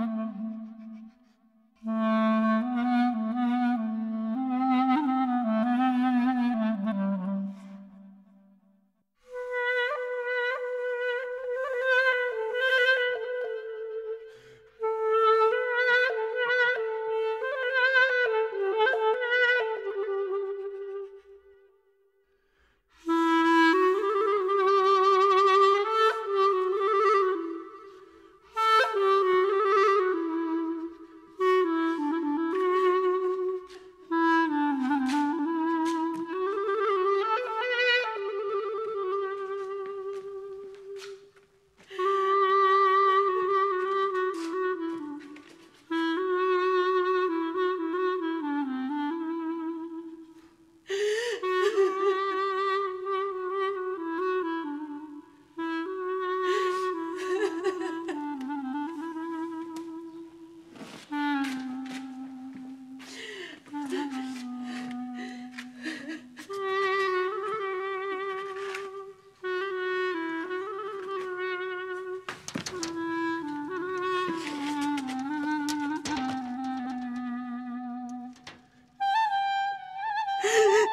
Mm-hmm.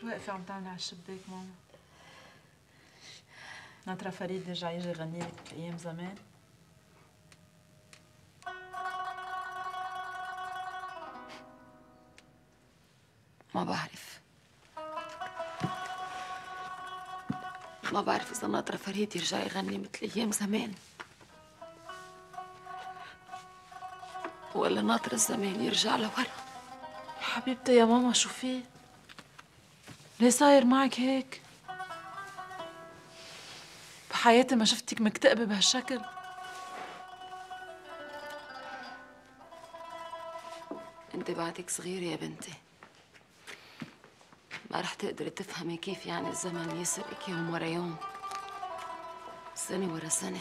شو واقفة عم تعملي على الشباك ماما؟ ناطرة فريد يرجع يجي يغني لك أيام زمان؟ ما بعرف ما بعرف إذا ناطرة فريد يرجع يغني مثل أيام زمان ولا ناطرة الزمان يرجع لورا حبيبتي يا ماما شو في؟ ليه صاير معك هيك؟ بحياتي ما شفتك مكتئبة بهالشكل. انت بعدك صغيرة يا بنتي. ما رح تقدري تفهمي كيف يعني الزمن يسرقك يوم ورا يوم. سنة ورا سنة.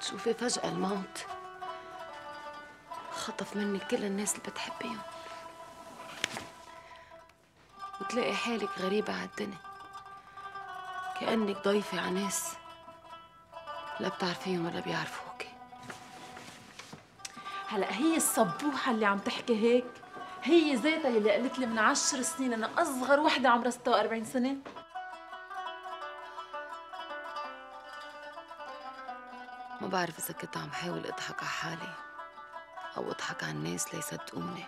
تشوفي فجأة الموت خطف منك كل الناس اللي بتحبيهم. وتلاقي حالك غريبة على الدنيا. كأنك ضيفة على ناس لا بتعرفيهم ولا بيعرفوكي هلا هي الصبوحة اللي عم تحكي هيك؟ هي ذاتها اللي قالت لي من عشر سنين أنا أصغر وحدة عمرها 46 سنة. ما بعرف إذا كنت عم حاول أضحك على حالي أو أضحك على الناس ليصدقوني.